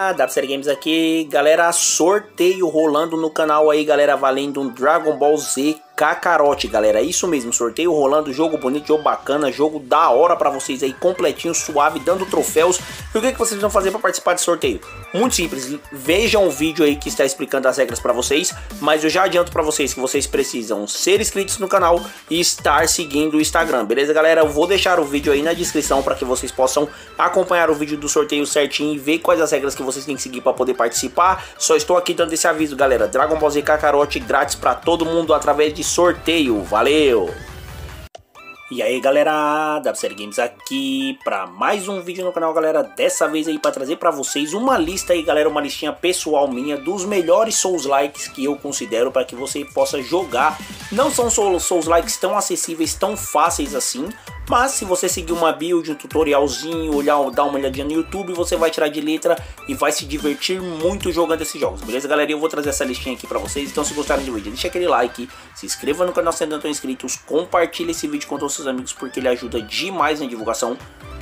Ah, WCR Games aqui, galera, sorteio rolando no canal aí, galera, valendo um Dragon Ball Z Kakarote, galera, é isso mesmo, sorteio rolando, jogo bonito, jogo bacana, jogo da hora pra vocês aí, completinho, suave, dando troféus. E o que, que vocês vão fazer pra participar desse sorteio? Muito simples, vejam o vídeo aí que está explicando as regras pra vocês, mas eu já adianto pra vocês que vocês precisam ser inscritos no canal e estar seguindo o Instagram, beleza, galera? Eu vou deixar o vídeo aí na descrição pra que vocês possam acompanhar o vídeo do sorteio certinho e ver quais as regras que vocês têm que seguir pra poder participar. Só estou aqui dando esse aviso, galera, Dragon Ball Z Kakarote grátis pra todo mundo através de sorteio. Valeu! E aí galera, WCL Games aqui para mais um vídeo no canal galera, dessa vez aí para trazer para vocês uma lista aí galera, uma listinha pessoal minha dos melhores Souls Likes que eu considero para que você possa jogar. Não são Souls Likes tão acessíveis, tão fáceis assim, mas se você seguir uma build, um tutorialzinho, olhar, dar uma olhadinha no YouTube, você vai tirar de letra e vai se divertir muito jogando esses jogos, beleza galera? Eu vou trazer essa listinha aqui pra vocês, então se gostaram do vídeo, deixa aquele like, se inscreva no canal se ainda não estão inscritos, compartilhe esse vídeo com todos os seus amigos porque ele ajuda demais na divulgação.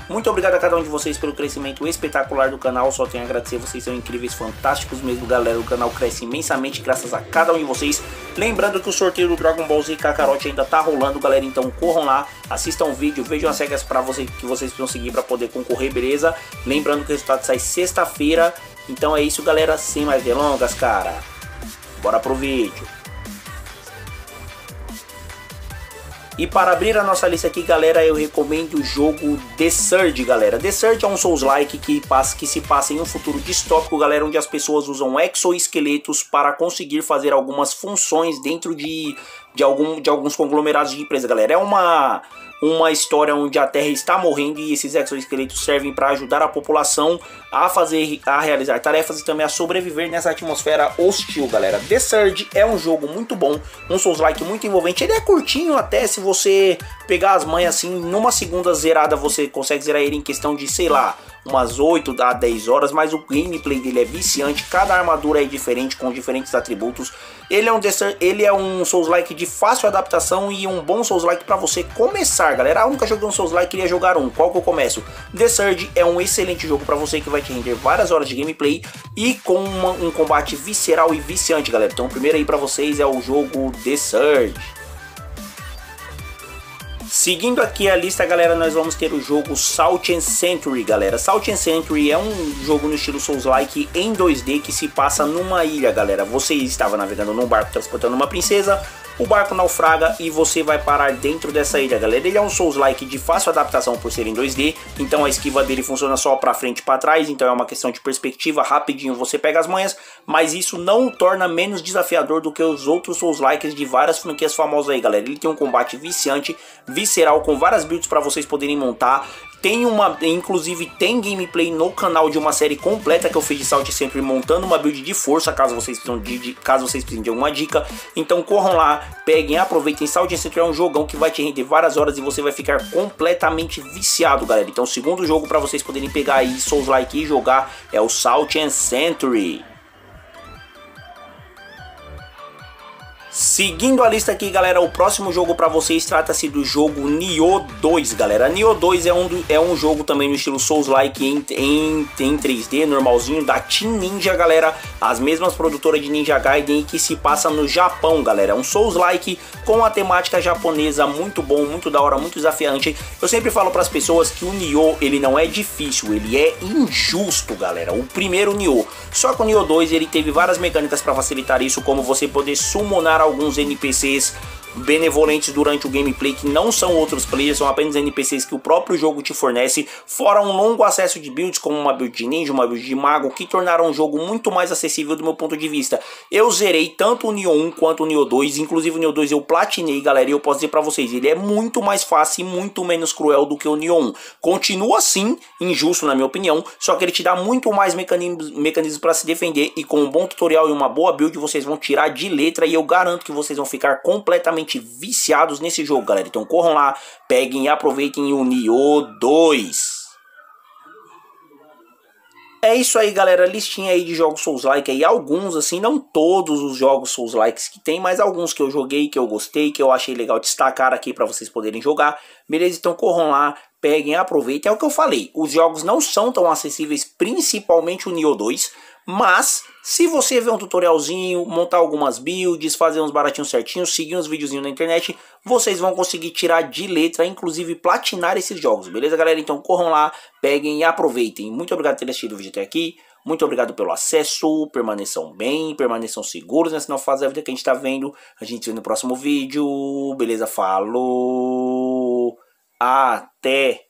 Muito obrigado a cada um de vocês pelo crescimento espetacular do canal. Só tenho a agradecer, vocês são incríveis, fantásticos mesmo, galera. O canal cresce imensamente graças a cada um de vocês. Lembrando que o sorteio do Dragon Ball Z Kakarot ainda tá rolando, galera. Então corram lá, assistam o vídeo, vejam as regras para você que vocês precisam seguir para poder concorrer, beleza? Lembrando que o resultado sai sexta-feira. Então é isso, galera. Sem mais delongas, cara. Bora pro vídeo. E para abrir a nossa lista aqui, galera, eu recomendo o jogo The Surge, galera. The Surge é um Souls-like que, que se passa em um futuro distópico, galera, onde as pessoas usam exoesqueletos para conseguir fazer algumas funções dentro de, de, algum, de alguns conglomerados de empresa, galera. É uma uma história onde a Terra está morrendo e esses exoesqueletos servem para ajudar a população a fazer, a realizar tarefas e também a sobreviver nessa atmosfera hostil, galera. The Surge é um jogo muito bom, um Souls-like muito envolvente. Ele é curtinho até, se você pegar as manhas assim, numa segunda zerada você consegue zerar ele em questão de, sei lá, umas 8 a 10 horas, mas o gameplay dele é viciante, cada armadura é diferente, com diferentes atributos. Ele é um, ele é um Souls-like de fácil adaptação e um bom Souls-like para você começar, galera. A única joguei um Souls-like queria jogar um, qual que eu começo? The Surge é um excelente jogo para você que vai te render várias horas de gameplay e com uma, um combate visceral e viciante, galera. Então o primeiro aí para vocês é o jogo The Surge. Seguindo aqui a lista, galera, nós vamos ter o jogo Salt and Century, galera. Salt and Century é um jogo no estilo Souls-like em 2D que se passa numa ilha, galera. Você estava navegando num barco transportando uma princesa, o barco naufraga e você vai parar dentro dessa ilha, galera. Ele é um Souls-like de fácil adaptação por ser em 2D, então a esquiva dele funciona só para frente e para trás, então é uma questão de perspectiva, rapidinho você pega as manhas, mas isso não o torna menos desafiador do que os outros Souls-likes de várias franquias famosas aí, galera. Ele tem um combate viciante, visceral, com várias builds para vocês poderem montar, tem uma, inclusive tem gameplay no canal de uma série completa que eu fiz de Salt sempre montando uma build de força, caso vocês precisem de, caso vocês precisem de alguma dica. Então corram lá, peguem, aproveitem. Salt sempre é um jogão que vai te render várias horas e você vai ficar completamente viciado, galera. Então segundo jogo para vocês poderem pegar aí Souls Like e jogar é o Salt Century. Seguindo a lista aqui, galera, o próximo jogo para vocês trata-se do jogo Nioh 2, galera. Nioh 2 é um, é um jogo também no estilo Souls-like em, em, em 3D, normalzinho, da Team Ninja, galera. As mesmas produtoras de Ninja Gaiden que se passa no Japão, galera. Um Souls-like com a temática japonesa muito bom, muito da hora, muito desafiante. Eu sempre falo para as pessoas que o Nioh, ele não é difícil, ele é injusto, galera. O primeiro Nioh. Só que o Nioh 2, ele teve várias mecânicas para facilitar isso, como você poder summonar alguns NPCs benevolentes durante o gameplay que não são outros players, são apenas NPCs que o próprio jogo te fornece, fora um longo acesso de builds como uma build de ninja, uma build de mago, que tornaram o jogo muito mais acessível do meu ponto de vista. Eu zerei tanto o Nioh 1 quanto o Nioh 2, inclusive o Nioh 2 eu platinei, galera, e eu posso dizer pra vocês, ele é muito mais fácil e muito menos cruel do que o Nioh 1. Continua assim, injusto na minha opinião, só que ele te dá muito mais mecanismos, mecanismos para se defender e com um bom tutorial e uma boa build vocês vão tirar de letra e eu garanto que vocês vão ficar completamente viciados nesse jogo, galera. Então corram lá, peguem e aproveitem o Nioh 2. É isso aí, galera. Listinha aí de jogos Souls-like aí. Alguns, assim, não todos os jogos Souls-likes que tem, mas alguns que eu joguei, que eu gostei, que eu achei legal destacar aqui para vocês poderem jogar. Beleza? Então corram lá, peguem, aproveitem. É o que eu falei, os jogos não são tão acessíveis, principalmente o Nioh 2, mas se você ver um tutorialzinho, montar algumas builds, fazer uns baratinhos certinhos, seguir uns videozinhos na internet, vocês vão conseguir tirar de letra, inclusive platinar esses jogos, beleza galera? Então corram lá, peguem e aproveitem. Muito obrigado por ter assistido o vídeo até aqui. Muito obrigado pelo acesso, permaneçam bem, permaneçam seguros nessa nova fase da vida que a gente está vendo. A gente se vê no próximo vídeo, beleza? Falou! Até!